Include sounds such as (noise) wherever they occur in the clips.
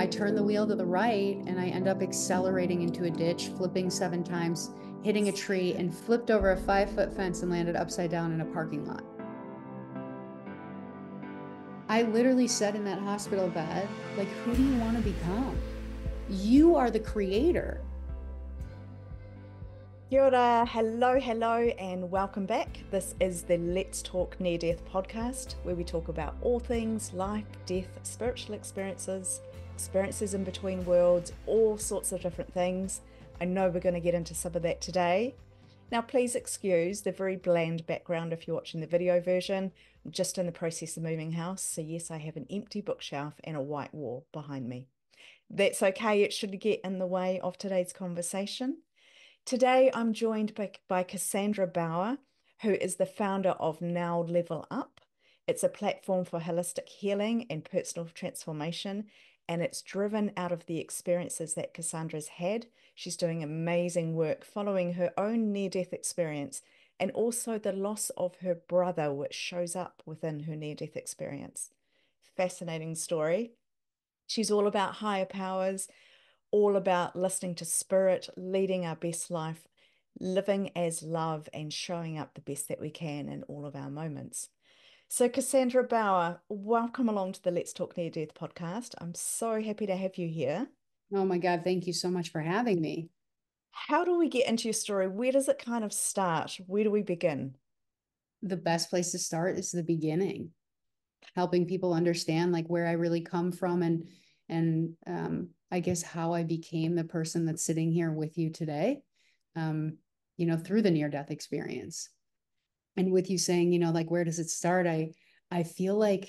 I turn the wheel to the right and I end up accelerating into a ditch, flipping seven times, hitting a tree, and flipped over a five foot fence and landed upside down in a parking lot. I literally said in that hospital bed, like, who do you want to become? You are the creator. Kia ora, hello, hello, and welcome back. This is the Let's Talk Near Death podcast, where we talk about all things life, death, spiritual experiences, experiences in between worlds, all sorts of different things. I know we're going to get into some of that today. Now, please excuse the very bland background if you're watching the video version. I'm just in the process of moving house, so yes, I have an empty bookshelf and a white wall behind me. That's okay, it should get in the way of today's conversation. Today, I'm joined by, by Cassandra Bauer, who is the founder of Now Level Up. It's a platform for holistic healing and personal transformation, and it's driven out of the experiences that Cassandra's had. She's doing amazing work following her own near death experience and also the loss of her brother, which shows up within her near death experience. Fascinating story. She's all about higher powers, all about listening to spirit, leading our best life, living as love, and showing up the best that we can in all of our moments. So, Cassandra Bauer, welcome along to the Let's Talk Near Death podcast. I'm so happy to have you here. Oh my God, thank you so much for having me. How do we get into your story? Where does it kind of start? Where do we begin? The best place to start is the beginning, helping people understand like where I really come from and and um, I guess how I became the person that's sitting here with you today, um, you know, through the near death experience. And with you saying, you know, like, where does it start? I, I feel like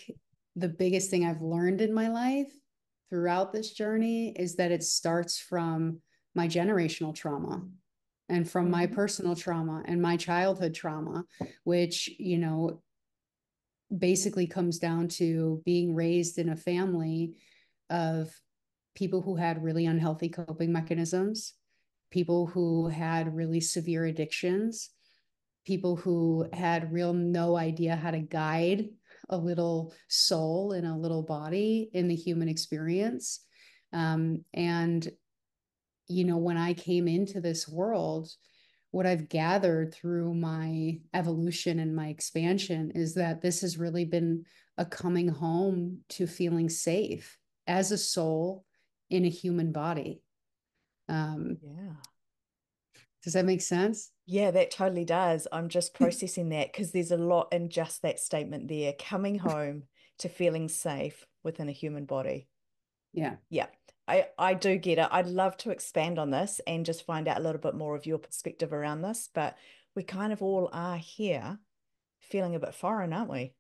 the biggest thing I've learned in my life throughout this journey is that it starts from my generational trauma and from mm-hmm. my personal trauma and my childhood trauma, which, you know, basically comes down to being raised in a family of people who had really unhealthy coping mechanisms, people who had really severe addictions, people who had real no idea how to guide a little soul in a little body in the human experience. Um, and, you know, when I came into this world, what I've gathered through my evolution and my expansion is that this has really been a coming home to feeling safe as a soul in a human body. Um, yeah. Does that make sense? Yeah, that totally does. I'm just processing that because there's a lot in just that statement there coming home to feeling safe within a human body. Yeah. Yeah. I, I do get it. I'd love to expand on this and just find out a little bit more of your perspective around this, but we kind of all are here feeling a bit foreign, aren't we?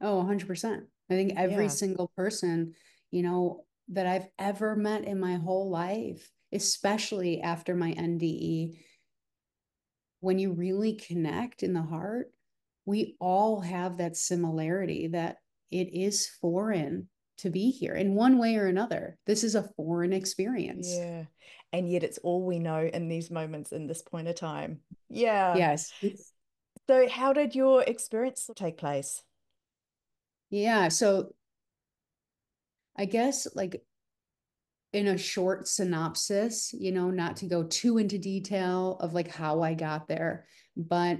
Oh, 100%. I think every yeah. single person, you know, that I've ever met in my whole life, especially after my NDE. When you really connect in the heart, we all have that similarity that it is foreign to be here in one way or another. This is a foreign experience. Yeah. And yet it's all we know in these moments in this point of time. Yeah. Yes. So, how did your experience take place? Yeah. So, I guess like in a short synopsis, you know, not to go too into detail of like how I got there, but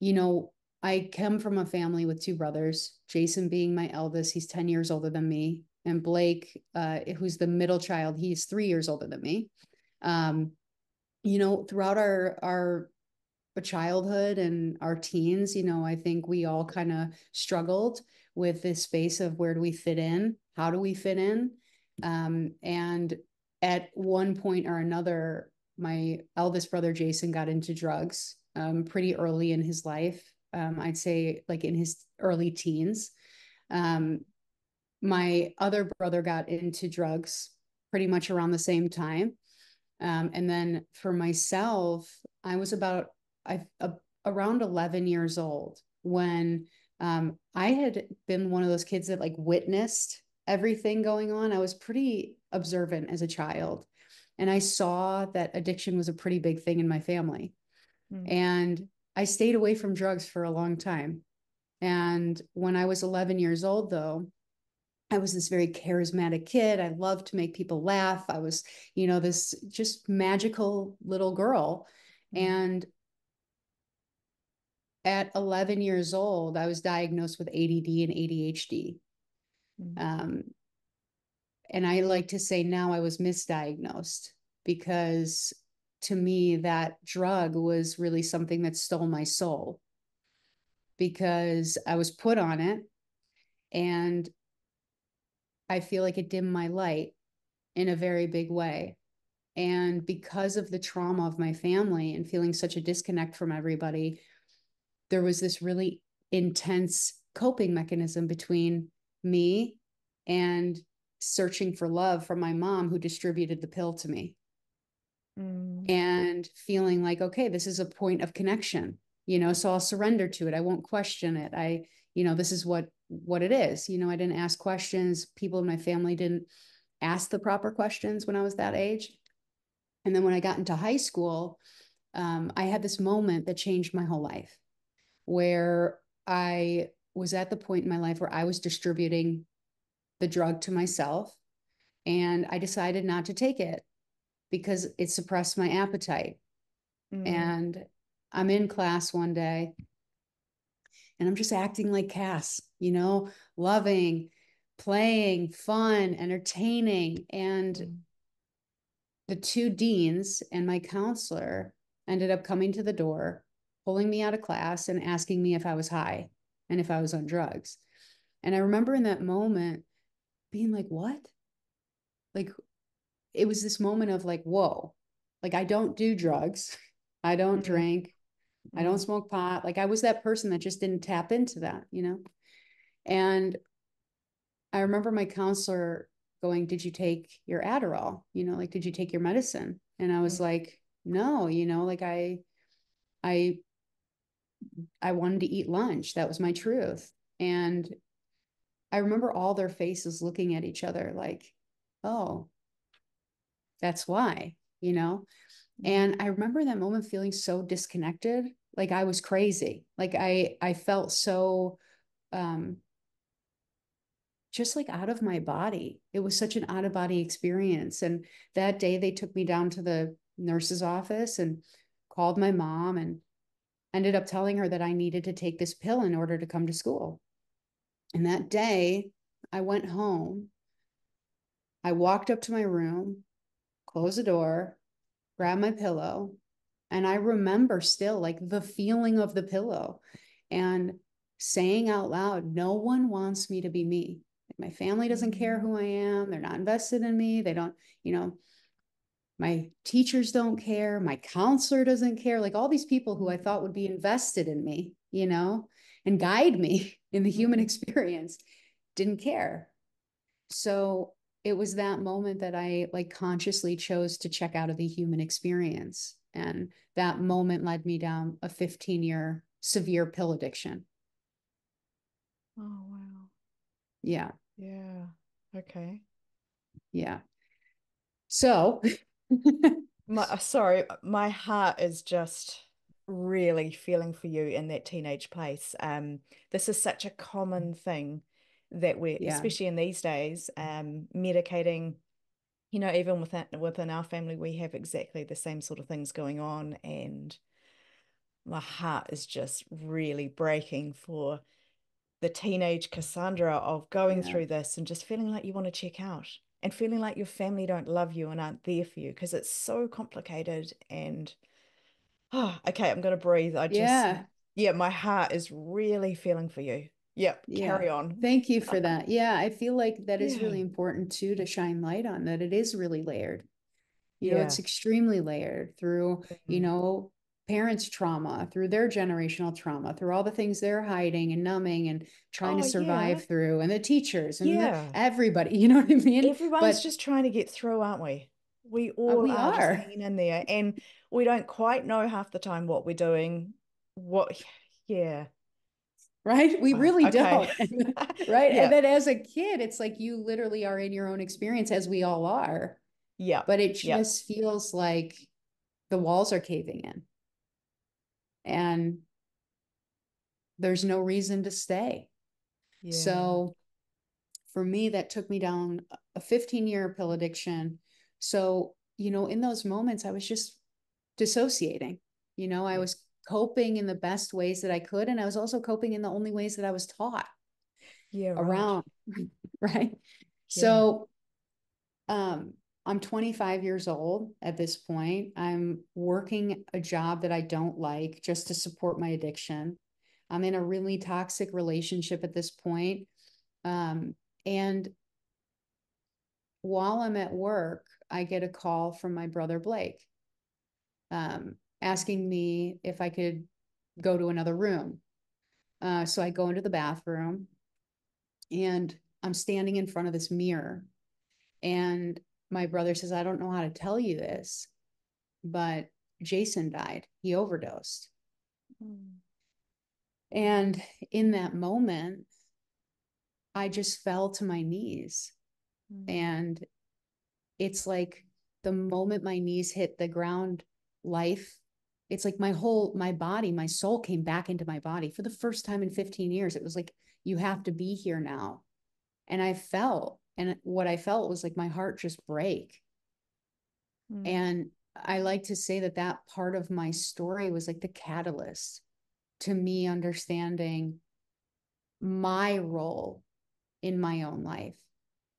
you know, I come from a family with two brothers, Jason being my eldest, he's 10 years older than me, and Blake, uh, who's the middle child, he's three years older than me. Um, you know, throughout our our childhood and our teens, you know, I think we all kind of struggled with this space of where do we fit in? How do we fit in? Um, and at one point or another, my eldest brother Jason got into drugs um, pretty early in his life. Um, I'd say like in his early teens. Um, my other brother got into drugs pretty much around the same time. Um, and then for myself, I was about I, uh, around 11 years old when um, I had been one of those kids that like witnessed everything going on. I was pretty observant as a child. And I saw that addiction was a pretty big thing in my family. Mm. And I stayed away from drugs for a long time. And when I was 11 years old, though, I was this very charismatic kid. I loved to make people laugh. I was, you know, this just magical little girl. Mm-hmm. And at 11 years old, I was diagnosed with ADD and ADHD. Mm-hmm. Um, and I like to say now I was misdiagnosed because to me, that drug was really something that stole my soul because I was put on it and I feel like it dimmed my light in a very big way. And because of the trauma of my family and feeling such a disconnect from everybody, there was this really intense coping mechanism between me and searching for love from my mom who distributed the pill to me. Mm. and feeling like okay this is a point of connection you know so i'll surrender to it. I won't question it. I you know this is what what it is. You know i didn't ask questions. People in my family didn't ask the proper questions when i was that age. And then when i got into high school um, i had this moment that changed my whole life where I was at the point in my life where I was distributing the drug to myself and I decided not to take it because it suppressed my appetite. Mm. And I'm in class one day and I'm just acting like Cass, you know, loving, playing, fun, entertaining. And mm. the two deans and my counselor ended up coming to the door pulling me out of class and asking me if I was high and if I was on drugs. And I remember in that moment being like, what? Like, it was this moment of like, whoa, like, I don't do drugs. I don't mm-hmm. drink. Mm-hmm. I don't mm-hmm. smoke pot. Like, I was that person that just didn't tap into that, you know? And I remember my counselor going, Did you take your Adderall? You know, like, did you take your medicine? And I was mm-hmm. like, No, you know, like, I, I I wanted to eat lunch. That was my truth. And I remember all their faces looking at each other like, oh, that's why, you know? And I remember that moment feeling so disconnected, like I was crazy. Like I I felt so um just like out of my body. It was such an out of body experience. And that day they took me down to the nurse's office and called my mom and ended up telling her that I needed to take this pill in order to come to school. And that day, I went home. I walked up to my room, closed the door, grabbed my pillow, and I remember still like the feeling of the pillow and saying out loud, No one wants me to be me. my family doesn't care mm-hmm. who I am. They're not invested in me. They don't, you know, my teachers don't care my counselor doesn't care like all these people who i thought would be invested in me you know and guide me (laughs) in the human mm-hmm. (laughs) experience didn't care. So it was that moment that i like consciously chose to check out of the human experience and that moment led me down a 15 year severe pill addiction. Oh wow. Yeah. Yeah. Okay. Yeah. So (laughs) (laughs) my uh, sorry, my heart is just really feeling for you in that teenage place. Um, this is such a common thing that we, yeah. especially in these days, um, medicating. You know, even within within our family, we have exactly the same sort of things going on, and my heart is just really breaking for the teenage Cassandra of going yeah. through this and just feeling like you want to check out and feeling like your family don't love you and aren't there for you because it's so complicated and oh (sighs) okay i'm going to breathe. I just yeah. Yeah my heart is really feeling for you. Yep yeah. carry on. Thank you for that. Yeah i feel like that is yeah. really important too to shine light on that it is really layered. You know it's extremely layered through mm-hmm. you know parents' trauma, through their generational trauma, through all the things they're hiding and numbing and trying oh, to survive yeah. through, and the teachers and yeah. the, everybody. (laughs) You know what I mean? Everyone's but, just trying to get through, aren't we? We uh, all we are, are. hanging in there, and we don't quite know half the time what we're doing. What? Yeah. Right. We really okay. don't. (laughs) right. (laughs) Yeah. And then as a kid, it's like you literally are in your own experience, as we all are. Yeah. But it just feels like the walls are caving in and there's no reason to stay. Yeah. So for me, that took me down a 15 year pill addiction. So, you know, in those moments, I was just dissociating. You know, I was coping in the best ways that I could. And I was also coping in the only ways that I was taught yeah, right. around. (laughs) right. Yeah. So, um, I'm 25 years old at this point. I'm working a job that I don't like just to support my addiction. I'm in a really toxic relationship at this point. Um, and while I'm at work, I get a call from my brother Blake um, asking me if I could go to another room. Uh, so I go into the bathroom and I'm standing in front of this mirror. And my brother says, I don't know how to tell you this, but Jason died. He overdosed. Mm. And in that moment, I just fell to my knees. Mm. And it's like the moment my knees hit the ground, life, it's like my whole, my body, my soul came back into my body for the first time in 15 years. It was like, you have to be here now. And I felt and what I felt was like my heart just break. Mm. And I like to say that that part of my story was like the catalyst to me understanding my role in my own life.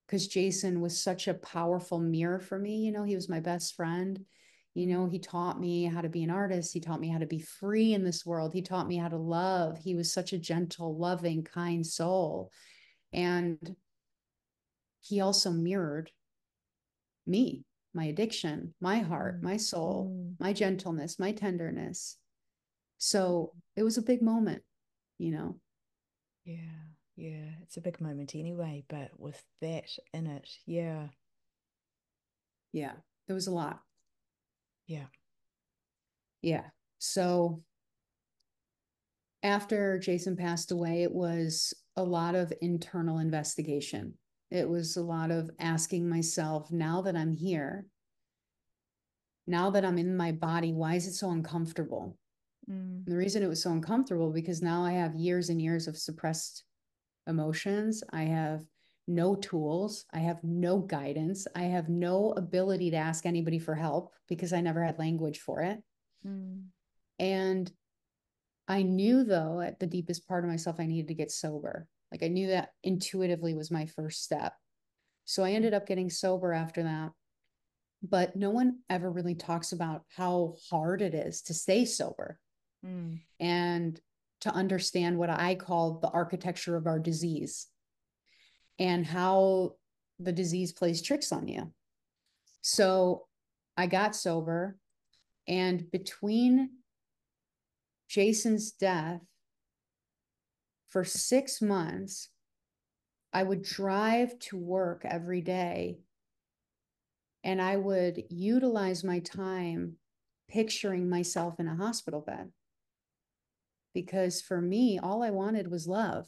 Because Jason was such a powerful mirror for me. You know, he was my best friend. You know, he taught me how to be an artist. He taught me how to be free in this world. He taught me how to love. He was such a gentle, loving, kind soul. And he also mirrored me, my addiction, my heart, my soul, mm. my gentleness, my tenderness. So it was a big moment, you know. Yeah, yeah, it's a big moment anyway, but with that in it, yeah. Yeah, there was a lot. Yeah. Yeah. So after Jason passed away, it was a lot of internal investigation. It was a lot of asking myself, now that I'm here, now that I'm in my body, why is it so uncomfortable? Mm. The reason it was so uncomfortable because now I have years and years of suppressed emotions. I have no tools. I have no guidance. I have no ability to ask anybody for help because I never had language for it. Mm. And I knew, though, at the deepest part of myself, I needed to get sober. Like I knew that intuitively was my first step. So I ended up getting sober after that. But no one ever really talks about how hard it is to stay sober mm. and to understand what I call the architecture of our disease and how the disease plays tricks on you. So I got sober, and between Jason's death for six months, I would drive to work every day and I would utilize my time picturing myself in a hospital bed. Because for me, all I wanted was love,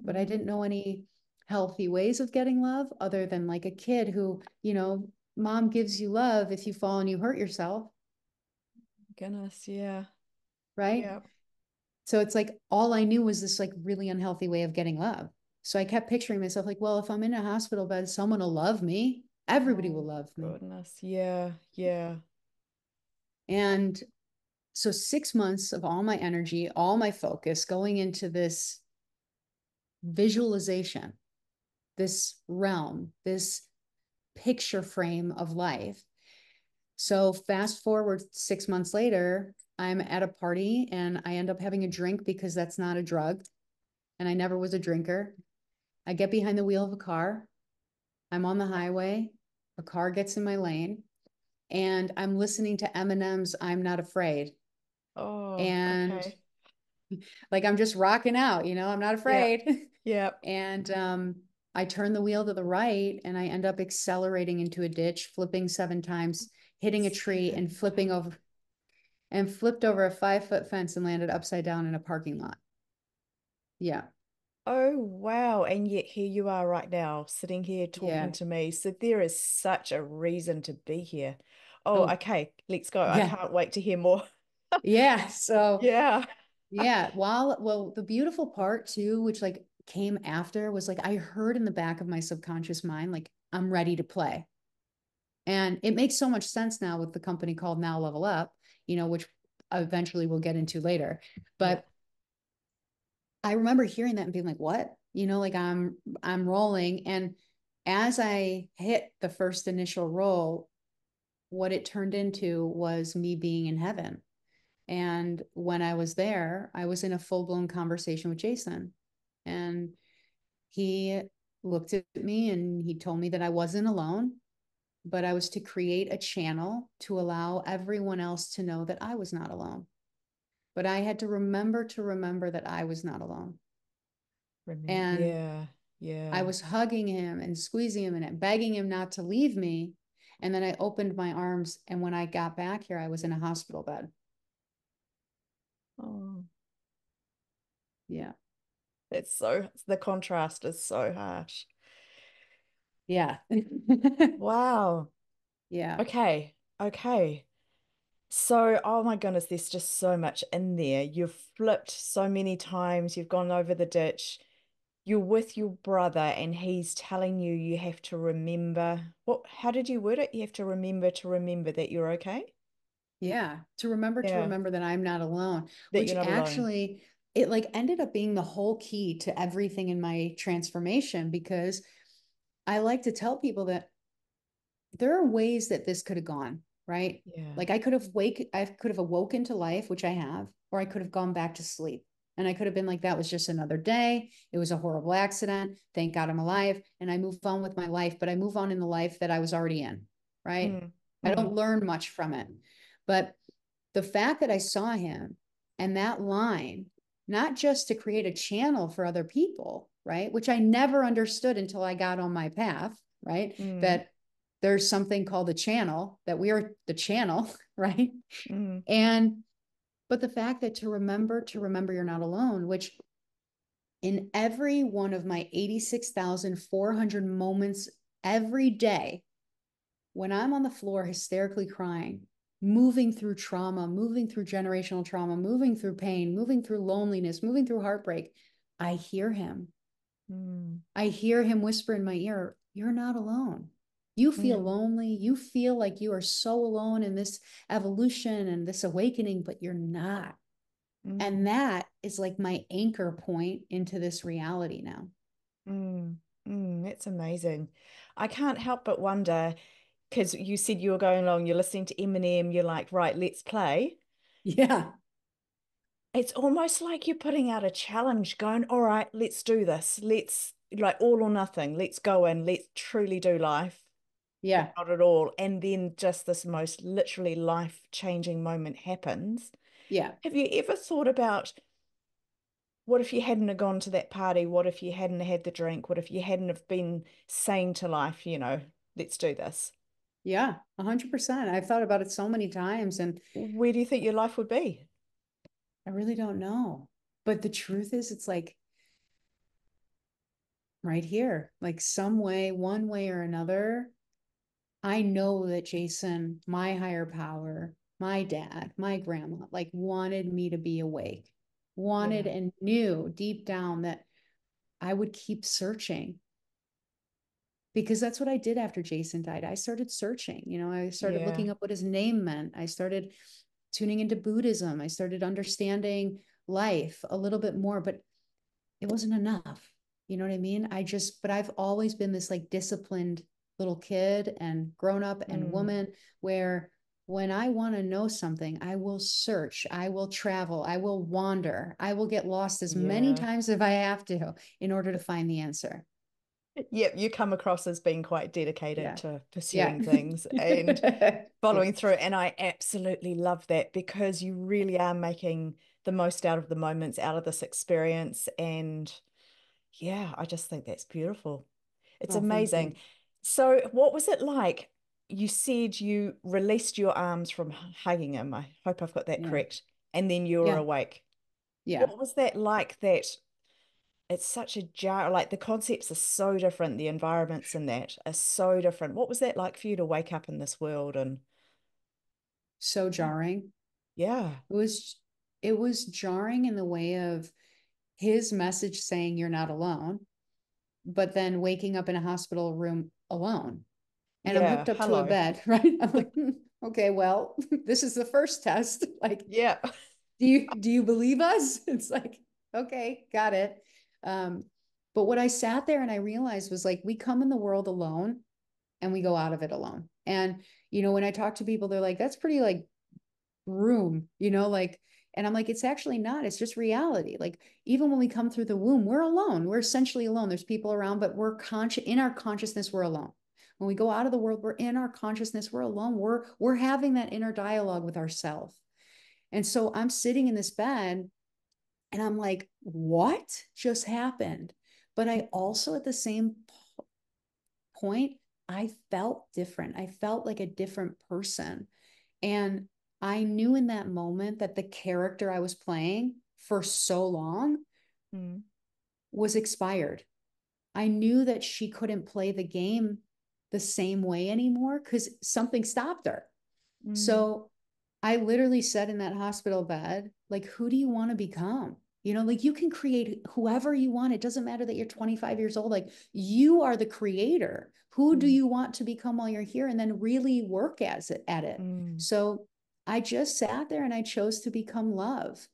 but I mm-hmm. didn't know any healthy ways of getting love other than like a kid who, you know, mom gives you love if you fall and you hurt yourself. Goodness, yeah. Right? Yeah. So it's like all I knew was this like really unhealthy way of getting love. So I kept picturing myself like, well, if I'm in a hospital bed, someone will love me. Everybody oh, will love me. Goodness. Yeah. Yeah. And so six months of all my energy, all my focus going into this visualization, this realm, this picture frame of life. So fast forward six months later, I'm at a party and I end up having a drink because that's not a drug. And I never was a drinker. I get behind the wheel of a car. I'm on the highway. A car gets in my lane and I'm listening to Eminem's I'm Not Afraid. Oh, and okay. (laughs) like I'm just rocking out, you know, I'm not afraid. Yeah. (laughs) yep. and um, I turn the wheel to the right and I end up accelerating into a ditch, flipping seven times, hitting a tree and flipping over and flipped over a five foot fence and landed upside down in a parking lot. Yeah. Oh, wow. And yet here you are right now, sitting here talking yeah. to me. So there is such a reason to be here. Oh, oh. okay. Let's go. Yeah. I can't wait to hear more. yeah. (laughs) So, yeah. yeah. While, well, the beautiful part too, which like came after was like I heard in the back of my subconscious mind, like, I'm ready to play. And it makes so much sense now with the company called Now Level Up, you know, which eventually we'll get into later. But. I remember hearing that and being like, what? You know, like I'm I'm rolling. And as I hit the first initial roll, what it turned into was me being in heaven. And when I was there, I was in a full blown conversation with Jason. And he looked at me and he told me that I wasn't alone, but I was to create a channel to allow everyone else to know that I was not alone. But I had to remember to remember that I was not alone. Remember. And yeah, yeah. I was hugging him and squeezing him and begging him not to leave me. And then I opened my arms. And when I got back here, I was in a hospital bed. Oh. Yeah. It's so, the contrast is so harsh. Yeah. (laughs) wow. Yeah. Okay. Okay. So, oh my goodness, there's just so much in there. You've flipped so many times, you've gone over the ditch. You're with your brother, and he's telling you you have to remember. What, how did you word it? You have to remember to remember that you're okay. Yeah. To remember Yeah. to remember that I'm not alone, That which not alone. actually it like ended up being the whole key to everything in my transformation because I like to tell people that there are ways that this could have gone, right? Yeah. Like I could have wake I could have awoken to life, which I have, or I could have gone back to sleep. And I could have been like, that was just another day. It was a horrible accident. Thank God I'm alive. And I move on with my life, but I move on in the life that I was already in. Right. Mm, I don't learn much from it. But the fact that I saw him and that line, not just to create a channel for other people, right? Which I never understood until I got on my path, right? mm, That there's something called the channel, that we are the channel, (laughs) right? mm, And, but the fact that to remember, to remember you're not alone, which in every one of my 86,400 moments every day, when I'm on the floor hysterically crying, moving through trauma, moving through generational trauma, moving through pain, moving through loneliness, moving through heartbreak, I hear him. Mm, I hear him whisper in my ear, You're not alone. You feel Mm. lonely. You feel like you are so alone in this evolution and this awakening, but you're not. mm, And that is like my anchor point into this reality now. mm, mm. That's amazing. I can't help but wonder because you said you were going along, you're listening to Eminem, you're like, right, let's play. Yeah. It's almost like you're putting out a challenge, going, all right, let's do this. Let's like all or nothing. Let's go and let's truly do life. Yeah. Not at all. And then just this most literally life-changing moment happens. Yeah. Have you ever thought about what if you hadn't have gone to that party? What if you hadn't had the drink? What if you hadn't have been saying to life, you know, let's do this? Yeah. A hundred percent. I've thought about it so many times and Where do you think your life would be? I really don't know. But the truth is, it's like right here, like some way, one way or another. I know that Jason, my higher power, my dad, my grandma, like wanted me to be awake, wanted Yeah. and knew deep down that I would keep searching. Because that's what I did after Jason died. I started searching, you know, I started Yeah. looking up what his name meant. I started tuning into Buddhism. I started understanding life a little bit more, but it wasn't enough. You know what I mean? I just, but I've always been this like disciplined little kid and grown up and Mm. woman where when I want to know something, I will search, I will travel, I will wander, I will get lost as many times as I have to in order to find the answer. Yep, you come across as being quite dedicated Yeah. to Yeah. pursuing things and Yeah. (laughs) following through. And I absolutely love that because you really are making the most out of the moments, out of this experience. And yeah, I just think that's beautiful. It's Oh, amazing. So, what was it like? You said you released your arms from hugging him. I hope I've got that Yeah. correct. And then you were Yeah. awake. Yeah. What was that like? That it's such a jar, like the concepts are so different, the environments in that are so different. What was that like for you to wake up in this world and So jarring. yeah, It was it was jarring in the way of his message saying you're not alone, but then waking up in a hospital room alone. And I'm hooked up to a bed, (laughs) right? I'm like, "Hmm, okay, well, (laughs) this is the first test. (laughs) Like, Yeah. do you do you believe us? It's like, okay, got it. Um, but what I sat there and I realized was like we come in the world alone and we go out of it alone. And you know, when I talk to people, they're like, that's pretty like room, you know, like, and I'm like, it's actually not, it's just reality. Like, even when we come through the womb, we're alone. We're essentially alone. There's people around, but we're conscious in our consciousness, we're alone. When we go out of the world, we're in our consciousness, we're alone. We're we're having that inner dialogue with ourselves. And so I'm sitting in this bed and I'm like, what just happened? But I also, at the same po- point, I felt different. I felt like a different person. And I knew in that moment that the character I was playing for so long Mm. was expired. I knew that she couldn't play the game the same way anymore because something stopped her. Mm. So I literally said in that hospital bed, like, who do you want to become? You know, like you can create whoever you want. It doesn't matter that you're 25 years old. Like you are the creator. Who do Mm. you want to become while you're here? And then really work as it at it. Mm. So I just sat there and I chose to become love.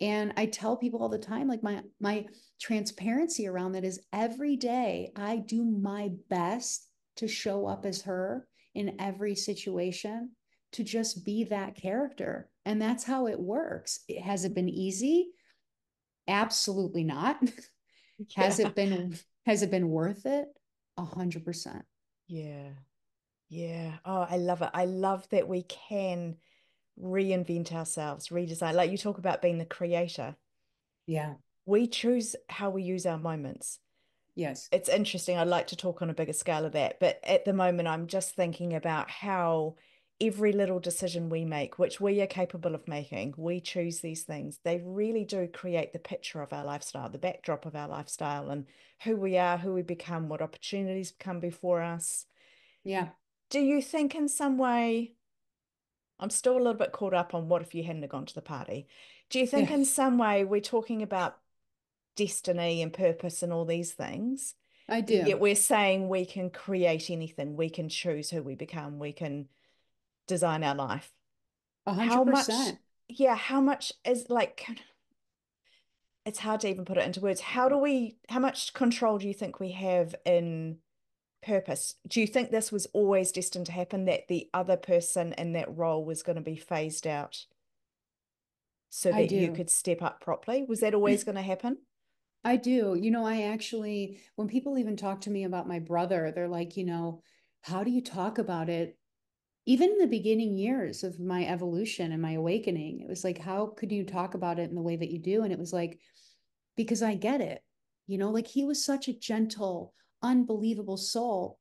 And I tell people all the time, like my my transparency around that is every day I do my best to show up as her in every situation to just be that character. And that's how it works. It- Has it been easy? Absolutely not. (laughs) Has it been has it been worth it? A hundred percent. Yeah. Yeah. Oh, I love it. I love that we can reinvent ourselves, redesign. Like you talk about being the creator. Yeah. We choose how we use our moments. Yes. It's interesting. I'd like to talk on a bigger scale of that. But at the moment, I'm just thinking about how every little decision we make, which we are capable of making, we choose these things. They really do create the picture of our lifestyle, the backdrop of our lifestyle, and who we are, who we become, what opportunities come before us. Yeah. Do you think in some way, I'm still a little bit caught up on what if you hadn't have gone to the party? Do you think Yeah. in some way we're talking about destiny and purpose and all these things? I do. Yet we're saying we can create anything, we can choose who we become, we can design our life. A How much, yeah, how much is like, it's hard to even put it into words. How do we, how much control do you think we have in purpose? Do you think this was always destined to happen, that the other person in that role was going to be phased out so that you could step up properly? Was that always going to happen? I do. You know, I actually, when people even talk to me about my brother, they're like, you know, how do you talk about it? Even in the beginning years of my evolution and my awakening, it was like, how could you talk about it in the way that you do? And it was like, because I get it. You know, like he was such a gentle, unbelievable soul,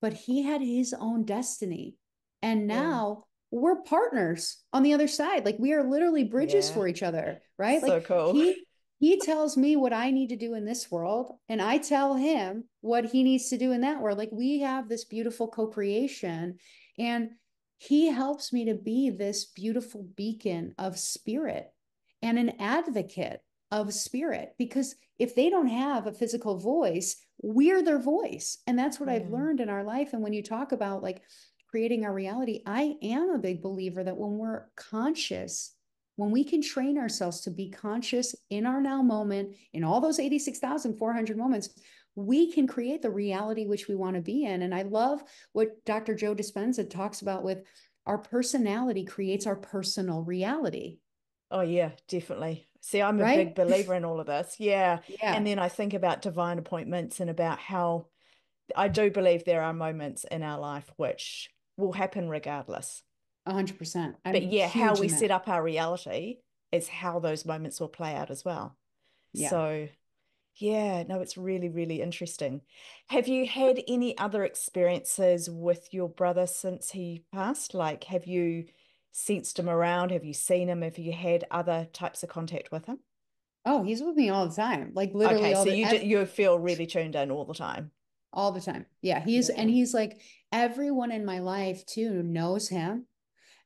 but he had his own destiny. And Yeah. now we're partners on the other side. Like we are literally bridges Yeah. for each other, right? So Like cool. he (laughs) he tells me what I need to do in this world, and I tell him what he needs to do in that world. Like we have this beautiful co-creation, and he helps me to be this beautiful beacon of spirit and an advocate of spirit. Because if they don't have a physical voice, we're their voice. And that's what I've learned in our life. And when you talk about like creating our reality, I am a big believer that when we're conscious, when we can train ourselves to be conscious in our now moment, in all those 86,400 moments, we can create the reality which we want to be in. And I love what Dr. Joe Dispenza talks about with our personality creates our personal reality, Oh, yeah, definitely. See, I'm a right? big (laughs) believer in all of this. Yeah. Yeah, And then I think about divine appointments and about how I do believe there are moments in our life which will happen regardless. 100%. I'm But yeah, how we set up our reality is how those moments will play out as well. Yeah. So, yeah, no, it's really, really interesting. Have you had any other experiences with your brother since he passed? Like, have you sensed him around? Have you seen him? Have you had other types of contact with him? Oh, he's with me all the time. Like literally Okay, all so the you do, you feel really tuned in all the time. all the time. Yeah, he's and he's like everyone in my life too knows him.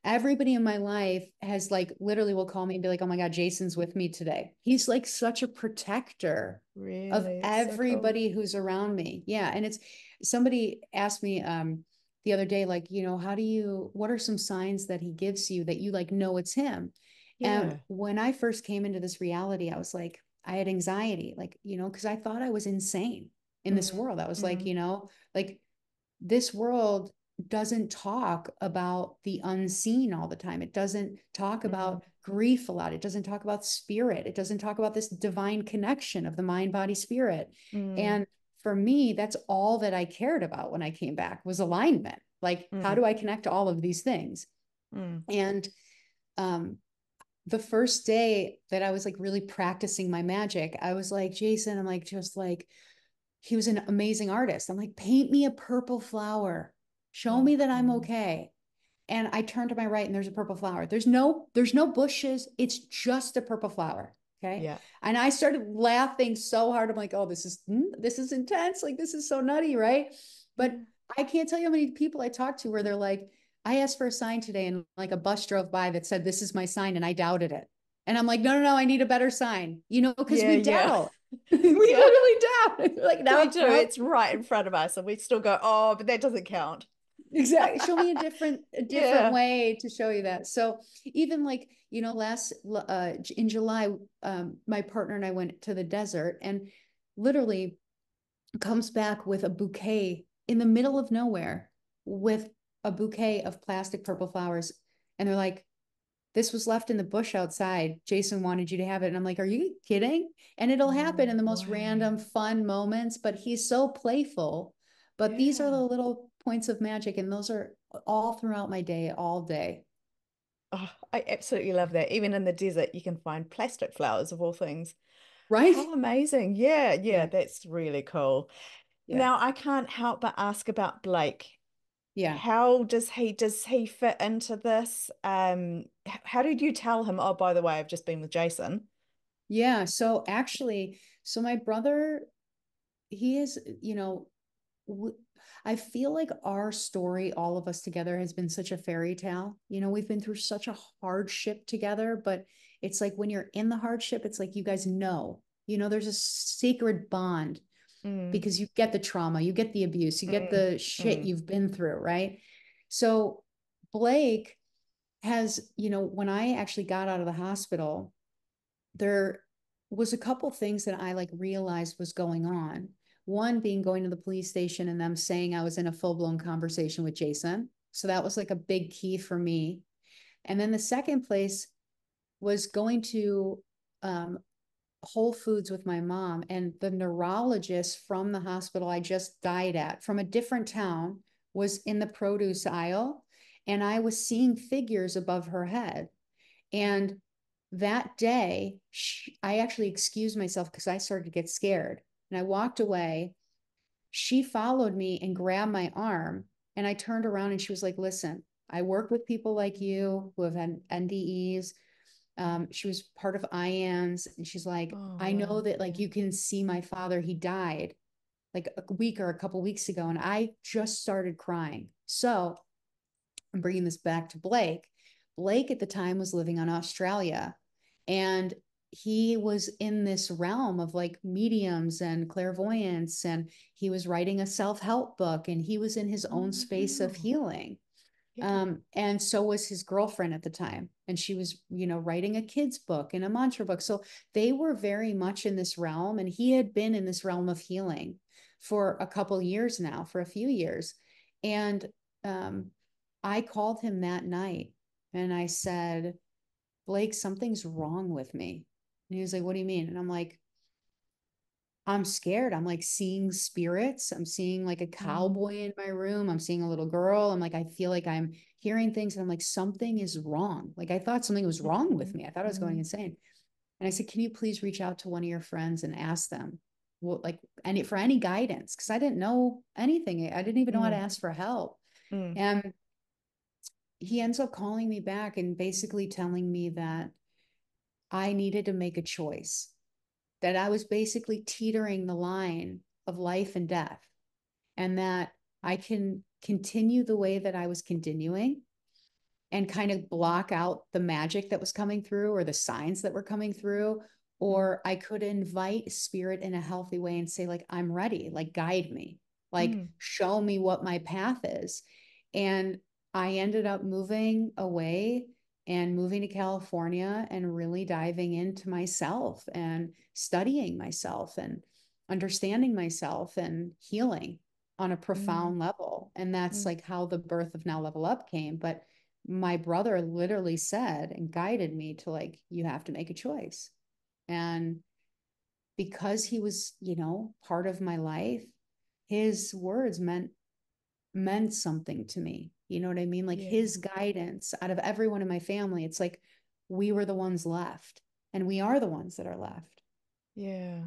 Everybody in my life has like literally will call me and be like, oh my God, Jason's with me today. He's like such a protector really? of everybody so cool. who's around me. Yeah. And it's somebody asked me um the other day, like, you know, how do you what are some signs that he gives you that you like know it's him? Yeah. And when I first came into this reality, I was like, I had anxiety, like, you know, because I thought I was insane in mm-hmm. this world. I was mm-hmm. like, you know, like this world doesn't talk about the unseen all the time. It doesn't talk mm-hmm. about grief a lot. It doesn't talk about spirit. It doesn't talk about this divine connection of the mind, body, spirit. Mm. And for me, that's all that I cared about when I came back was alignment. Like, mm. how do I connect all of these things? Mm. And um, the first day that I was like really practicing my magic, I was like, Jason, I'm like, just like, he was an amazing artist. I'm like, paint me a purple flower show me that i'm okay. And i turn to my right and there's a purple flower. There's no there's no bushes. It's just a purple flower. Okay? Yeah. And i started laughing so hard. I'm like oh this is hmm, this is intense. Like this is so nutty right? But i can't tell you how many people i talked to where they're like i asked for a sign today and like a bus drove by that said this is my sign and i doubted it. And i'm like no no no i need a better sign. You know because yeah, we doubt. Yeah. (laughs) (laughs) we yeah. literally doubt. (laughs) Like now we do. it's right in front of us and we still go oh but that doesn't count exactly. Show me a (laughs) different a different yeah. way to show you that. So even like you know last uh in july um my partner and i went to the desert and literally comes back with a bouquet in the middle of nowhere with a bouquet of plastic purple flowers. And they're like this was left in the bush outside. Jason wanted you to have it. And i'm like are you kidding? And it'll happen in the most random fun moments but he's so playful. But yeah. these are the little points of magic and those are all throughout my day all day. Oh, i absolutely love that. Even in the desert you can find plastic flowers of all things. Right? How amazing. Yeah yeah, yeah. that's really cool. Yeah. now i can't help but ask about blake. Yeah. How does he does he fit into this? Um how did you tell him oh by the way i've just been with jason? Yeah so actually so my brother he is you know I feel like our story, all of us together, has been such a fairy tale. You know, we've been through such a hardship together, but it's like when you're in the hardship, it's like you guys know, you know, there's a sacred bond mm. because you get the trauma, you get the abuse, you get mm. the shit mm. you've been through, right? So Blake has, you know, when I actually got out of the hospital, there was a couple things that I like realized was going on. One being going to the police station and them saying I was in a full blown conversation with Jason. So that was like a big key for me. And then the second place was going to um, Whole Foods with my mom, and the neurologist from the hospital I just died at from a different town was in the produce aisle, and I was seeing figures above her head. And that day, she, I actually excused myself because I started to get scared and I walked away. She followed me and grabbed my arm. And I turned around and she was like, Listen, I work with people like you who have had NDEs. Um, she was part of IANDS. And she's like, oh, I know that like you can see my father, he died like a week or a couple weeks ago. And I just started crying. So I'm bringing this back to Blake. Blake at the time was living on Australia. And he was in this realm of like mediums and clairvoyance and he was writing a self-help book and he was in his own space of healing. Yeah. um, and so was his girlfriend at the time and she was you know writing a kids book and a mantra book. So they were very much in this realm and he had been in this realm of healing for a couple years now for a few years. And um, i called him that night and i said blake something's wrong with me and he was like, What do you mean? And I'm like, I'm scared. I'm like seeing spirits. I'm seeing like a mm-hmm. cowboy in my room. I'm seeing a little girl. I'm like, I feel like I'm hearing things. And I'm like, something is wrong. Like I thought something was wrong with me. I thought I was going mm-hmm. insane. And I said, Can you please reach out to one of your friends and ask them what like any for any guidance? Because I didn't know anything. I didn't even know mm. how to ask for help. Mm. And he ends up calling me back and basically telling me that I needed to make a choice, that I was basically teetering the line of life and death, and that I can continue the way that I was continuing, and kind of block out the magic that was coming through or the signs that were coming through or I could invite spirit in a healthy way and say like I'm ready, like guide me, like mm. show me what my path is. And I ended up moving away and moving to California and really diving into myself and studying myself and understanding myself and healing on a profound mm. level. And that's mm. like how the birth of Now Level Up came. But my brother literally said and guided me to like, you have to make a choice. And because he was, you know, part of my life, his words meant meant something to me. You know what I mean? Like yeah. his guidance out of everyone in my family, it's like we were the ones left and we are the ones that are left. Yeah.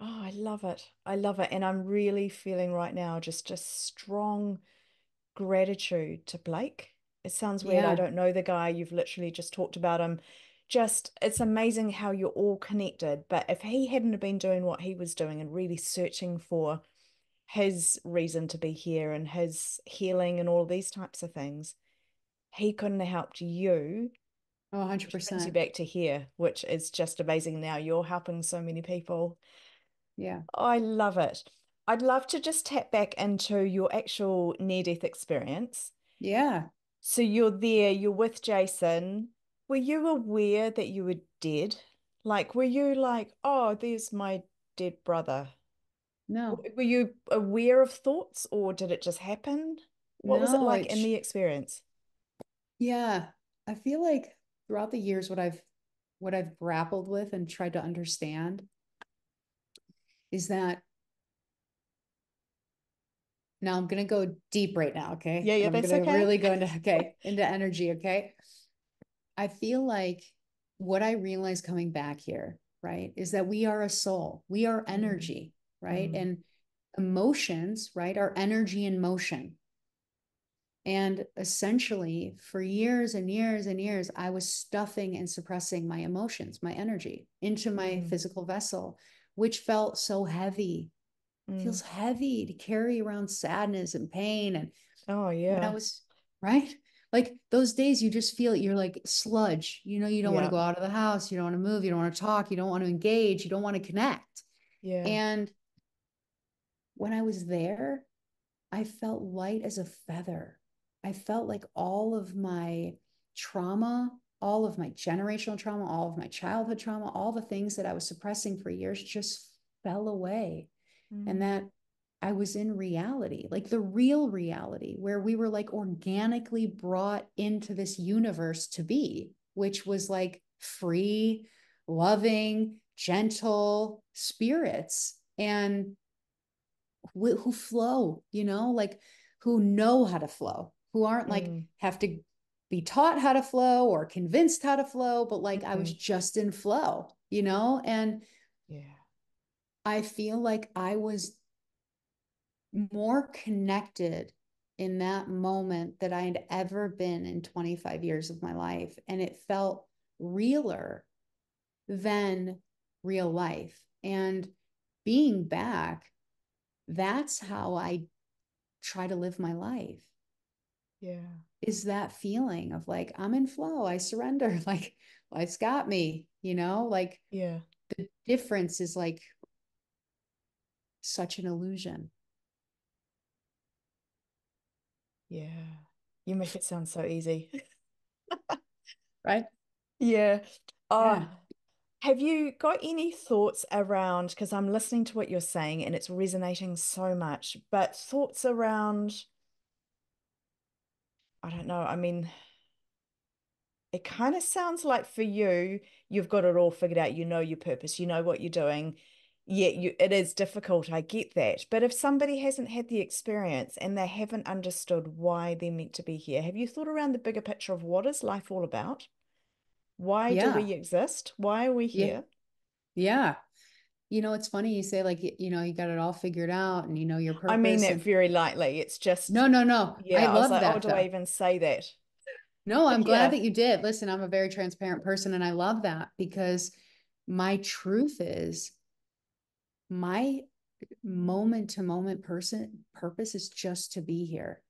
Oh, I love it. I love it. And I'm really feeling right now just just strong gratitude to Blake. It sounds weird. Yeah. I don't know the guy. You've literally just talked about him just it's amazing how you're all connected. But if he hadn't been doing what he was doing and really searching for his reason to be here and his healing and all these types of things, he couldn't have helped you. Oh, 100%. Brings you back to here, which is just amazing now. You're helping so many people. Yeah. I love it. I'd love to just tap back into your actual near death experience. Yeah. So you're there, you're with Jason were you aware that you were dead? Like, were you like, oh, there's my dead brother? No. Were you aware of thoughts or did it just happen? What no, was it like in the experience? Yeah. I feel like throughout the years what I've what I've grappled with and tried to understand is that now I'm gonna go deep right now, okay? Yeah, yeah, I'm that's gonna okay. really go (laughs) into okay into energy, okay? I feel like what I realized coming back here, right, is that we are a soul, we are mm-hmm. energy. Right? Mm. And emotions, right, are energy in motion. And essentially, for years and years and years, I was stuffing and suppressing my emotions, my energy into my mm. physical vessel, which felt so heavy. Mm. Feels heavy to carry around sadness and pain. And oh, yeah. When I was right like those days you just feel you're like sludge you know you don't yeah. want to go out of the house you don't want to move you don't want to talk you don't want to engage you don't want to connect yeah and when i was there i felt light as a feather. I felt like all of my trauma all of my generational trauma all of my childhood trauma all the things that i was suppressing for years just fell away. Mm. and that I was in reality, like the real reality, where we were like organically brought into this universe to be, which was like free, loving, gentle spirits. And who, flow, you know, like who know how to flow, who aren't like mm. have to be taught how to flow or convinced how to flow, but like mm-hmm. I was just in flow, you know? And yeah, I feel like I was more connected in that moment that I had ever been in 25 years of my life. And it felt realer than real life. And being back, that's how I try to live my life. Yeah. Is that feeling of like, I'm in flow, I surrender, (laughs) like, life's got me, you know? Like, yeah. The difference is like such an illusion. Yeah. You make it sound so easy. (laughs) right? Yeah. Oh, yeah. Have you got any thoughts around, because I'm listening to what you're saying and it's resonating so much, but thoughts around, I don't know, I mean, it kind of sounds like for you, you've got it all figured out. You know your purpose, you know what you're doing yeah you it is difficult i get that but if somebody hasn't had the experience and they haven't understood why they're meant to be here have you thought around the bigger picture of what is life all about why yeah. do we exist? Why are we here? Yeah. yeah you know it's funny you say like you know you got it all figured out and you know your purpose i mean that and... very lightly. It's just no no no. Yeah i love I like, oh, that oh, do i even say that? No i'm (laughs) glad yeah. that you did. Listen i'm a very transparent person and i love that because my truth is my moment to moment person purpose is just to be here.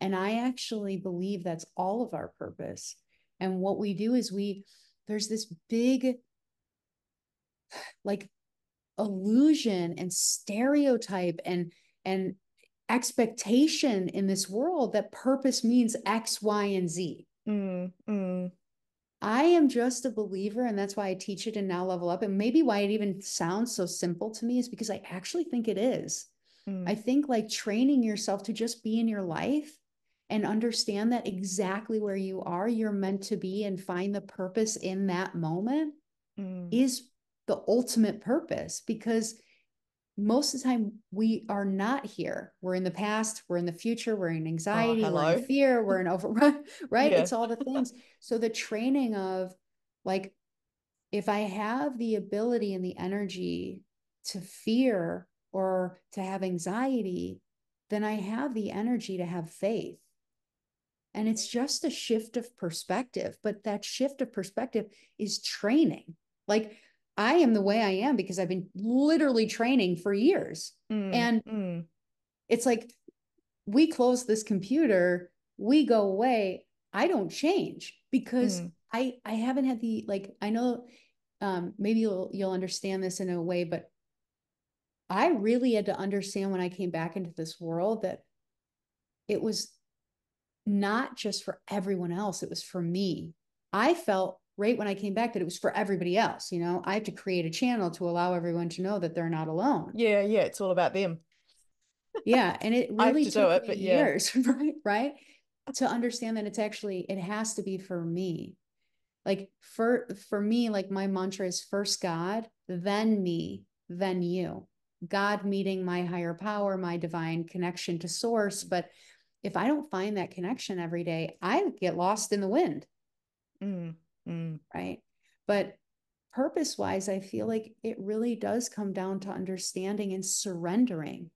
And I actually believe that's all of our purpose. And what we do is we, there's this big, (sighs) like, illusion and stereotype and, and expectation in this world that purpose means X, Y, and Z. Mm, mm. I am just a believer, and that's why I teach it and now level up. And maybe why it even sounds so simple to me is because I actually think it is. Mm. I think like training yourself to just be in your life and understand that exactly where you are, you're meant to be and find the purpose in that moment Mm. is the ultimate purpose because most of the time we are not here. We're in the past, we're in the future, we're in anxiety, we're in fear, we're in overrun, (laughs) right? Yeah. It's all the things. So the training of like, if I have the ability and the energy to fear or to have anxiety, then I have the energy to have faith. And it's just a shift of perspective, but that shift of perspective is training. Like I am the way I am because I've been literally training for years. Mm, And mm. it's like we close this computer, we go away. I don't change because Mm. I I haven't had the like I know um maybe you'll you'll understand this in a way, but I really had to understand when I came back into this world that it was not just for everyone else, it was for me. I felt right when I came back that it was for everybody else. You know, I have to create a channel to allow everyone to know that they're not alone. Yeah, yeah, it's all about them. Yeah. And it (laughs) really do took it, but yeah. years, (laughs) right? Right. To understand that it's actually, it has to be for me. Like for for me, like my mantra is first God, then me, then you. God meeting my higher power, my divine connection to source. But if I don't find that connection every day, I get lost in the wind. Mm, mm. right? But purpose wise, I feel like it really does come down to understanding and surrendering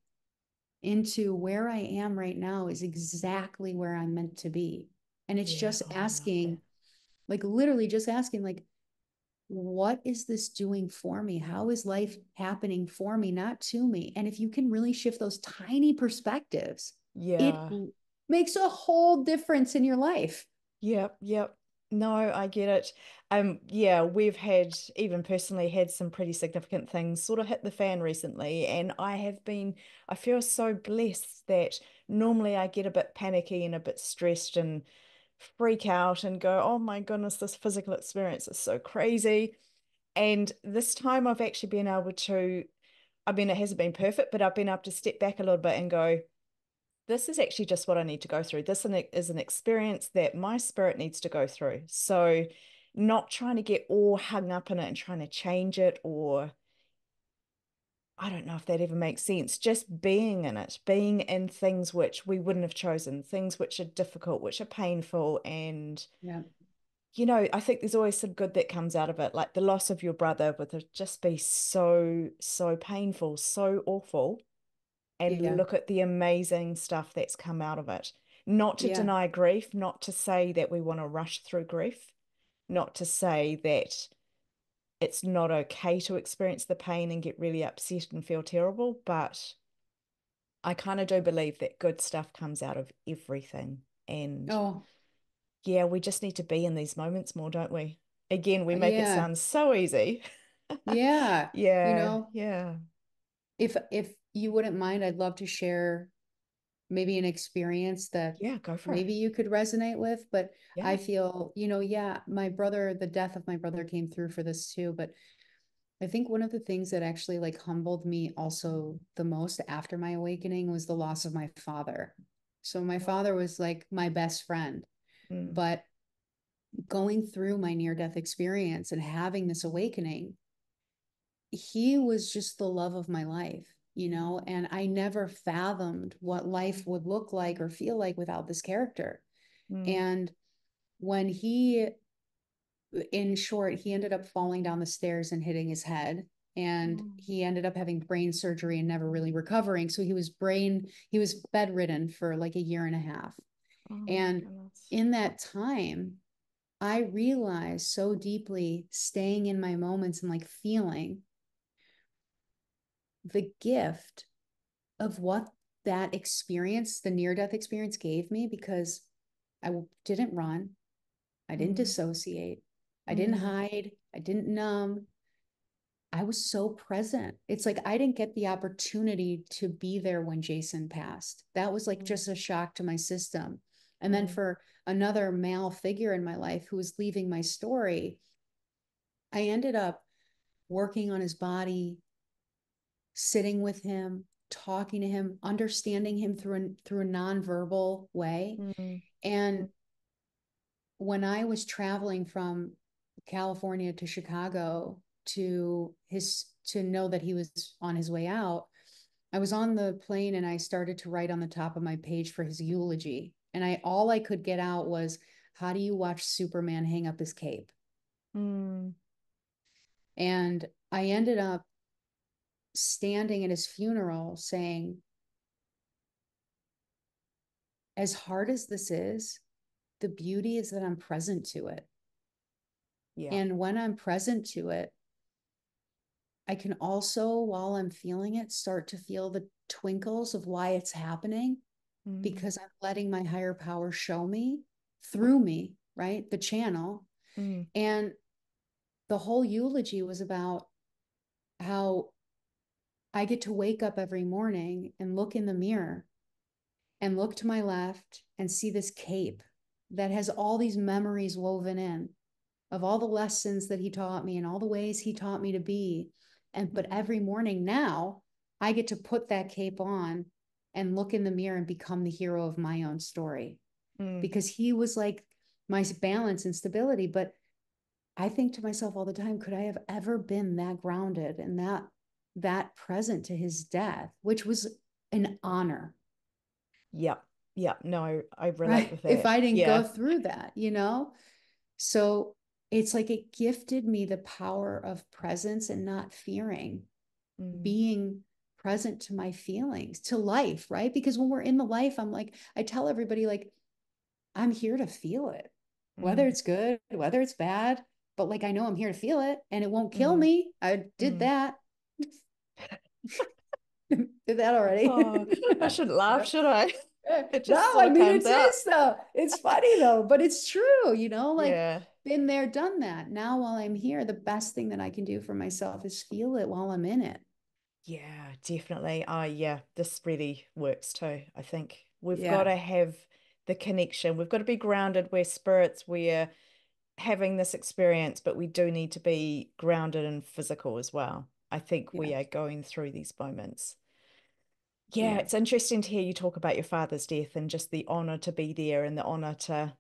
into where I am right now is exactly where I'm meant to be. And it's Yeah, just oh, asking, like literally just asking, like, what is this doing for me? How is life happening for me, not to me? And if you can really shift those tiny perspectives, Yeah. it makes a whole difference in your life. Yep, yep. No, I get it. Um, yeah, we've had, even personally, had some pretty significant things sort of hit the fan recently, and I have been, I feel so blessed that normally I get a bit panicky and a bit stressed and freak out and go, oh my goodness, this physical experience is so crazy. And this time I've actually been able to, I mean, it hasn't been perfect, but I've been able to step back a little bit and go, this is actually just what I need to go through. This is an experience that my spirit needs to go through. So, not trying to get all hung up in it and trying to change it, or I don't know if that ever makes sense. Just being in it, being in things which we wouldn't have chosen, things which are difficult, which are painful. And, Yeah. you know, I think there's always some good that comes out of it. Like the loss of your brother would just be so, so painful, so awful and Yeah. look at the amazing stuff that's come out of it. Not to Yeah. deny grief, not to say that we want to rush through grief, not to say that it's not okay to experience the pain and get really upset and feel terrible, but I kind of do believe that good stuff comes out of everything. And Oh, yeah, we just need to be in these moments more, don't we? Again, we make it sound so easy. Yeah. (laughs) Yeah. You know, yeah. if if you wouldn't mind, I'd love to share maybe an experience that Yeah, go for it. maybe you could resonate with, but Yeah. I feel, you know, yeah, my brother, the death of my brother came through for this too, but I think one of the things that actually like humbled me also the most after my awakening was the loss of my father. So my father was like my best friend, Mm, but going through my near death experience and having this awakening, he was just the love of my life, you know, and I never fathomed what life would look like or feel like without this character. mm, And when he, in short, he ended up falling down the stairs and hitting his head. And Mm. he ended up having brain surgery and never really recovering. So he was brain, he was bedridden for like a year and a half. Oh And goodness. in that time, I realized so deeply staying in my moments and like feeling the gift of what that experience, the near death experience gave me because I didn't run. I didn't mm. dissociate. I didn't mm. hide. I didn't numb. I was so present. It's like I didn't get the opportunity to be there when Jason passed. That was like mm. just a shock to my system. And then mm. for another male figure in my life who was leaving my story, I ended up working on his body, sitting with him, talking to him, understanding him through a, through a nonverbal way. Mm-hmm. And when I was traveling from California to Chicago to his to know that he was on his way out, I was on the plane and I started to write on the top of my page for his eulogy. And I all I could get out was, how do you watch Superman hang up his cape? Mm. And I ended up standing at his funeral saying, as hard as this is, the beauty is that I'm present to it. Yeah. And when I'm present to it, I can also, while I'm feeling it, start to feel the twinkles of why it's happening mm-hmm. because I'm letting my higher power show me through me, right? The channel. Mm-hmm. And the whole eulogy was about how I get to wake up every morning and look in the mirror and look to my left and see this cape that has all these memories woven in of all the lessons that he taught me and all the ways he taught me to be. And but mm-hmm. every morning now, I get to put that cape on and look in the mirror and become the hero of my own story. Mm. Because he was like my balance and stability. But I think to myself all the time, could I have ever been that grounded and that that present to his death, which was an honor. Yep. Yeah. No, I I relate right? If I didn't yeah. go through that, you know? So it's like it gifted me the power of presence and not fearing, mm. being present to my feelings, to life, right? Because when we're in the life, I'm like, I tell everybody, like, I'm here to feel it, whether mm. it's good, whether it's bad, but like I know I'm here to feel it and it won't kill mm. me. I did mm. that. (laughs) Did that already? Oh, I shouldn't (laughs) laugh, should I? (laughs) no, I mean it out. is though. It's funny though, but it's true, you know, like yeah. been there, done that. Now while I'm here, the best thing that I can do for myself is feel it while I'm in it. Yeah, definitely. Oh yeah, this really works too. I think we've yeah. got to have the connection. We've got to be grounded where spirits, we're having this experience, but we do need to be grounded and physical as well. I think yeah. we are going through these moments. Yeah, yeah, it's interesting to hear you talk about your father's death and just the honor to be there and the honor to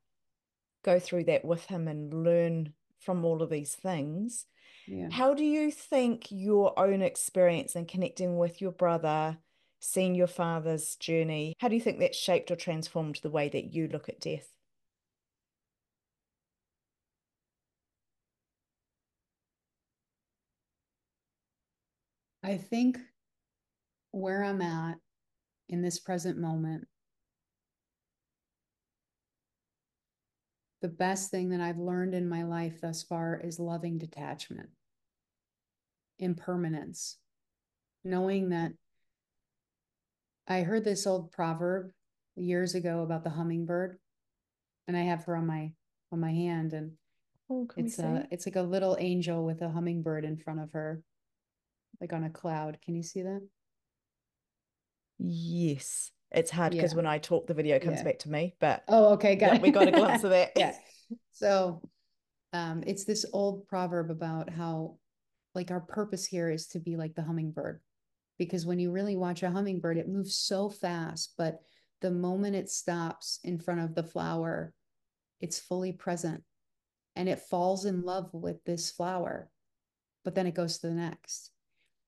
go through that with him and learn from all of these things. Yeah. How do you think your own experience and connecting with your brother, seeing your father's journey, how do you think that shaped or transformed the way that you look at death? I think where I'm at in this present moment, the best thing that I've learned in my life thus far is loving detachment, impermanence, knowing that I heard this old proverb years ago about the hummingbird, and I have her on my on my hand, and oh, it's a it's like a little angel with a hummingbird in front of her like on a cloud. Can you see that? Yes. It's hard because yeah. when I talk, the video comes yeah. back to me. But oh, okay, got yeah, we got a glimpse of that. (laughs) yeah. (laughs) So, um, it's this old proverb about how, like, our purpose here is to be like the hummingbird, because when you really watch a hummingbird, it moves so fast, but the moment it stops in front of the flower, it's fully present, and it falls in love with this flower, but then it goes to the next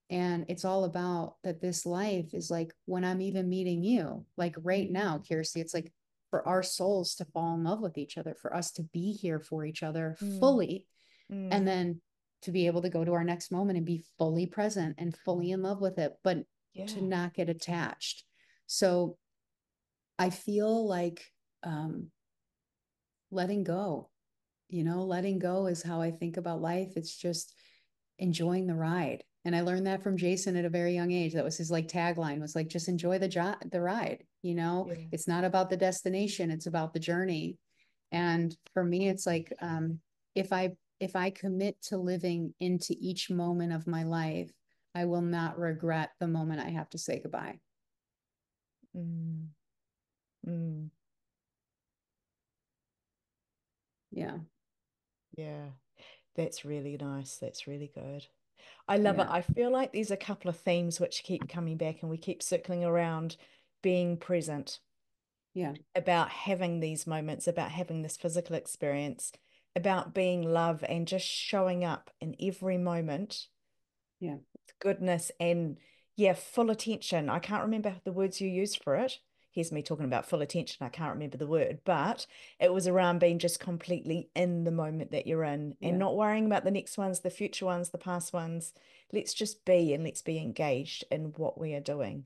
and it's all about that this life is like when I'm even meeting you, like right now, Kirsty, it's like for our souls to fall in love with each other, for us to be here for each other mm. fully. Mm. And then to be able to go to our next moment and be fully present and fully in love with it, but yeah. to not get attached. So I feel like um, letting go, you know, letting go is how I think about life. It's just enjoying the ride And I learned that from Jason at a very young age. That was his like tagline was like, just enjoy the jo- the ride. You know, Yeah. it's not about the destination, it's about the journey. And for me, it's like, um, if I if I commit to living into each moment of my life, I will not regret the moment I have to say goodbye. Mm. Mm. Yeah. Yeah. That's really nice. That's really good. I love it. I feel like there's a couple of themes which keep coming back and we keep circling around being present, Yeah. about having these moments, about having this physical experience, about being love and just showing up in every moment Yeah. goodness and yeah, full attention. I can't remember the words you used for it. Here's me talking about full attention. I can't remember the word, but it was around being just completely in the moment that you're in and not worrying about the next ones, the future ones, the past ones. Let's just be and let's be engaged in what we are doing.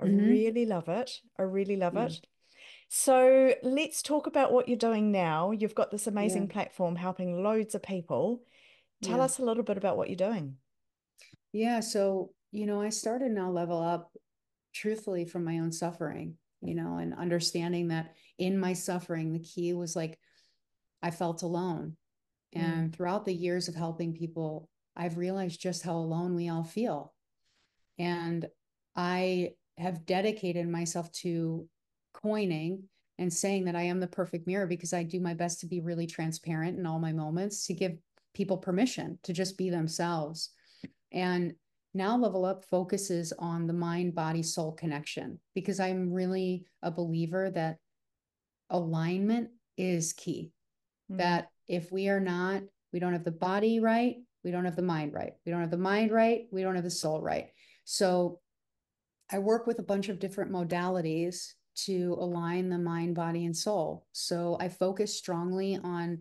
I Mhm. really love it. I really love Yeah. it. So let's talk about what you're doing now. You've got this amazing Yeah. platform helping loads of people. Tell Yeah. us a little bit about what you're doing. Yeah. So, you know, I started now level up truthfully from my own suffering, you know, and understanding that in my suffering, the key was like I felt alone. Mm. And throughout the years of helping people, I've realized just how alone we all feel. And I have dedicated myself to coining and saying that I am the perfect mirror because I do my best to be really transparent in all my moments to give people permission to just be themselves. And now Level Up focuses on the mind, body, soul connection because I'm really a believer that alignment is key. Mm. That if we are not, we don't have the body right, we don't have the mind right. We don't have the mind right, we don't have the soul right. So I work with a bunch of different modalities to align the mind, body, and soul. So I focus strongly on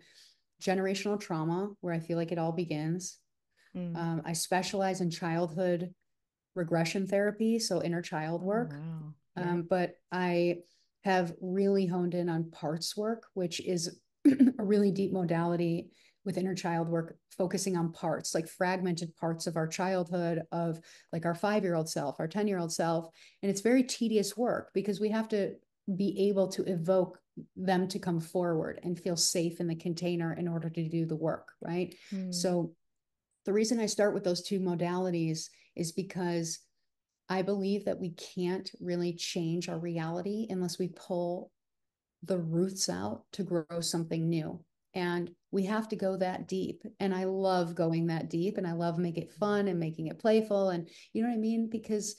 generational trauma, where I feel like it all begins. Mm. Um, I specialize in childhood regression therapy, so inner child Oh, work. wow. Yeah. Um, but I have really honed in on parts work, which is (clears throat) a really deep modality with inner child work, focusing on parts, like fragmented parts of our childhood, of like our five year old self, our 10 year old self. And it's very tedious work because we have to be able to evoke them to come forward and feel safe in the container in order to do the work, right? Mm. So the reason I start with those two modalities is because I believe that we can't really change our reality unless we pull the roots out to grow something new. And we have to go that deep. And I love going that deep and I love making it fun and making it playful. And you know what I mean? Because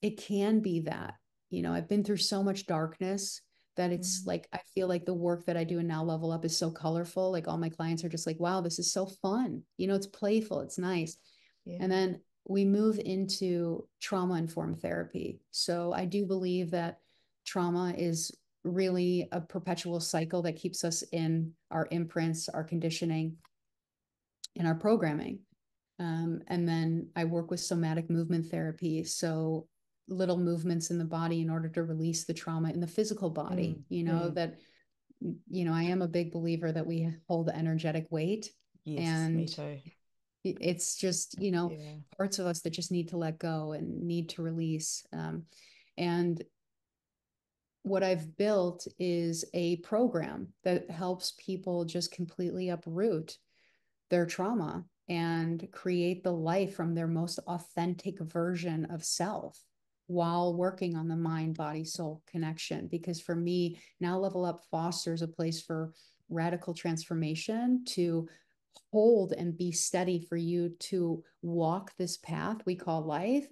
it can be that. You know, I've been through so much darkness that it's Mm. like I feel like the work that I do and now level up is so colorful. Like all my clients are just like, wow, this is so fun. You know, it's playful, it's nice. Yeah. And then we move into trauma informed therapy. So I do believe that trauma is really a perpetual cycle that keeps us in our imprints, our conditioning, and our programming. Um, and then I work with somatic movement therapy. So little movements in the body in order to release the trauma in the physical body. Mm, You know, mm. that, you know, I am a big believer that we hold the energetic weight. Yes, and. It's just, you know, Yeah. parts of us that just need to let go and need to release. Um, and what I've built is a program that helps people just completely uproot their trauma and create the life from their most authentic version of self while working on the mind body soul connection because for me now level up fosters a place for radical transformation to hold and be steady for you to walk this path we call life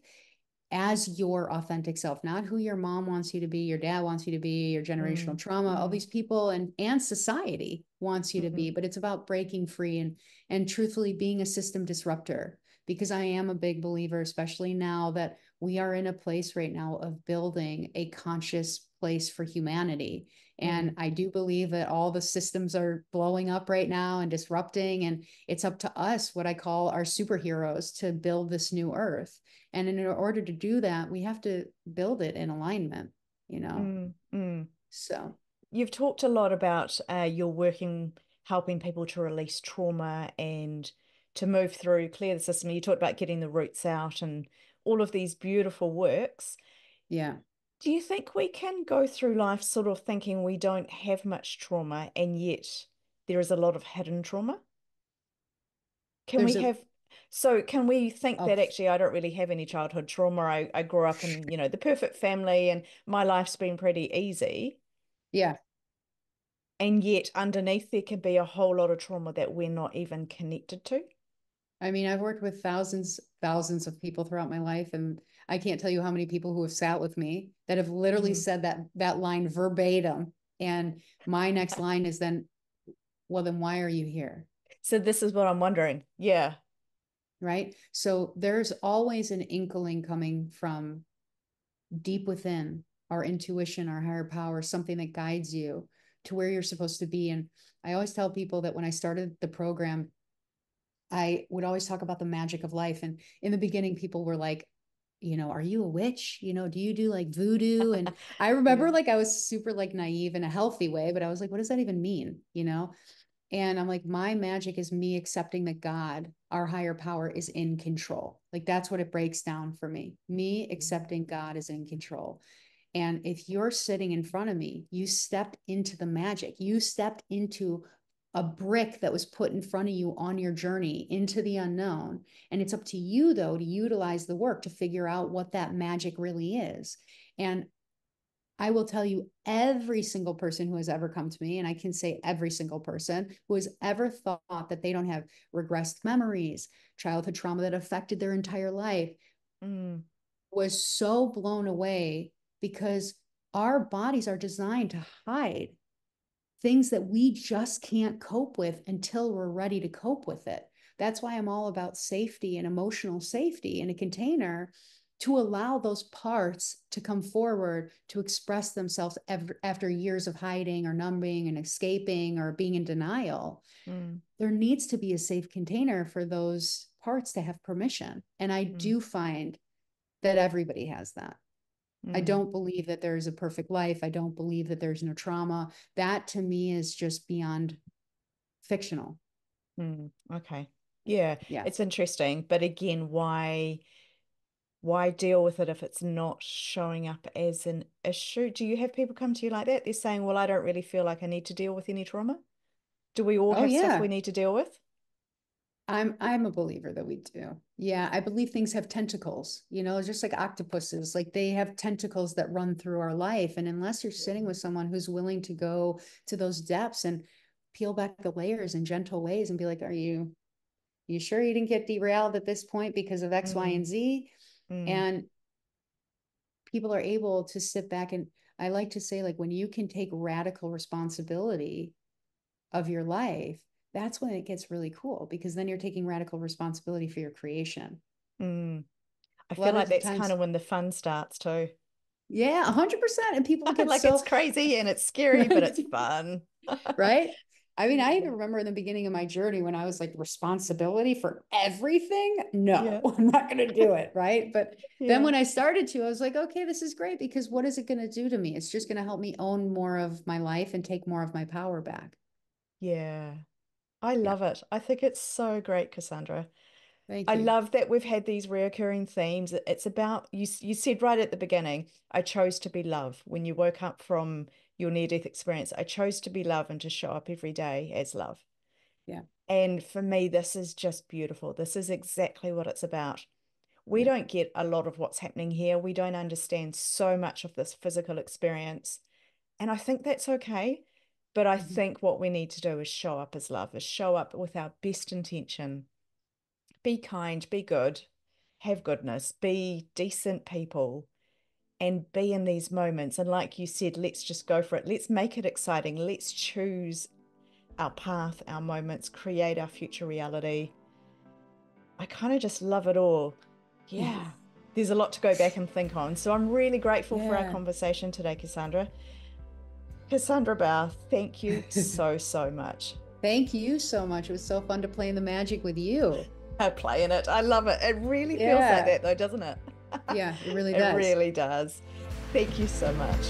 as your authentic self, not who your mom wants you to be, your dad wants you to be, your generational Mm, trauma, all mm. these people and and society wants you to Mhm. be, but it's about breaking free and and truthfully being a system disruptor because I am a big believer especially now that we are in a place right now of building a conscious place for humanity. And I do believe that all the systems are blowing up right now and disrupting and it's up to us what I call our superheroes to build this new earth. And in order to do that, we have to build it in alignment, you know? Mm, mm. So, You've talked a lot about uh, your working, helping people to release trauma and to move through, clear the system. You talked about getting the roots out and all of these beautiful works. Yeah. Do you think we can go through life sort of thinking we don't have much trauma and yet there is a lot of hidden trauma? Can There's we a- have so can we think Oh. that actually I don't really have any childhood trauma? I, I grew up in, you know, the perfect family and my life's been pretty easy. Yeah. And yet underneath there can be a whole lot of trauma that we're not even connected to. I mean, I've worked with thousands, thousands of people throughout my life, and I can't tell you how many people who have sat with me that have literally Mhm. said that that line verbatim. And my next line is then, well, then why are you here? So this is what I'm wondering. Yeah. Right. So there's always an inkling coming from deep within our intuition, our higher power, something that guides you to where you're supposed to be. And I always tell people that when I started the program, I would always talk about the magic of life. And in the beginning, people were like, you know, are you a witch? You know, do you do like voodoo? And (laughs) I remember like I was super like naive in a healthy way, but I was like, what does that even mean? You know? And I'm like, my magic is me accepting that God, our higher power, is in control. Like that's what it breaks down for me. Me mm-hmm. accepting God is in control. And if you're sitting in front of me, you stepped into the magic. You stepped into a brick that was put in front of you on your journey into the unknown. And it's up to you, though, to utilize the work to figure out what that magic really is. And I will tell you, every single person who has ever come to me, and I can say every single person who has ever thought that they don't have regressed memories, childhood trauma that affected their entire life, Mm, was so blown away because our bodies are designed to hide things that we just can't cope with until we're ready to cope with it. That's why I'm all about safety and emotional safety in a container to allow those parts to come forward to express themselves after years of hiding or numbing and escaping or being in denial. mm, There needs to be a safe container for those parts to have permission. And I Mm. do find that everybody has that. I mm, don't believe that there's a perfect life. I don't believe that there's no trauma. That to me is just beyond fictional. mm. Okay. Yeah. Yeah. It's interesting. But again, why why deal with it if it's not showing up as an issue? Do you have people come to you like that? They're saying, well, I don't really feel like I need to deal with any trauma. Do we all Oh, have stuff we need to deal with? I'm I'm a believer that we do. Yeah, I believe things have tentacles, you know, just like octopuses, like they have tentacles that run through our life. And unless you're sitting with someone who's willing to go to those depths and peel back the layers in gentle ways and be like, are you you sure you didn't get derailed at this point because of X, Y, Mm. and Z? Mm, and people are able to sit back and i like to say like when you can take radical responsibility of your life that's when it gets really cool because then you're taking radical responsibility for your creation mm. I feel like that's kind of when the fun starts too. yeah 100% and people (laughs) get Like so it's crazy and it's (laughs) scary, but it's fun. right (laughs) i mean i even remember in the beginning of my journey when i was like responsibility for everything no Yeah. i'm not going to do it right but Yeah. then when I started to, I was like, okay, this is great because what is it going to do to me? It's just going to help me own more of my life and take more of my power back. Yeah. I love it. I think it's so great, Cassandra. Thank you. I love that we've had these reoccurring themes. It's about you you said right at the beginning, I chose to be love. When you woke up from your near-death experience, I chose to be love and to show up every day as love. Yeah. And for me, this is just beautiful. This is exactly what it's about. We Yeah. don't get a lot of what's happening here. We don't understand so much of this physical experience. And I think that's okay. But I Mhm. think what we need to do is show up as love, is show up with our best intention. Be kind, be good, have goodness, be decent people, and be in these moments. And like you said, let's just go for it. Let's make it exciting. Let's choose our path, our moments, create our future reality. I kind of just love it all. Yeah. There's a lot to go back and think on. So I'm really grateful for our conversation today, Cassandra. Cassandra Bauer, thank you (laughs) so, so much. Thank you so much. It was so fun to play in the magic with you. (laughs) I play in it. I love it. It really feels Yeah. like that though, doesn't it? (laughs) Yeah, it really does. It really does. Thank you so much.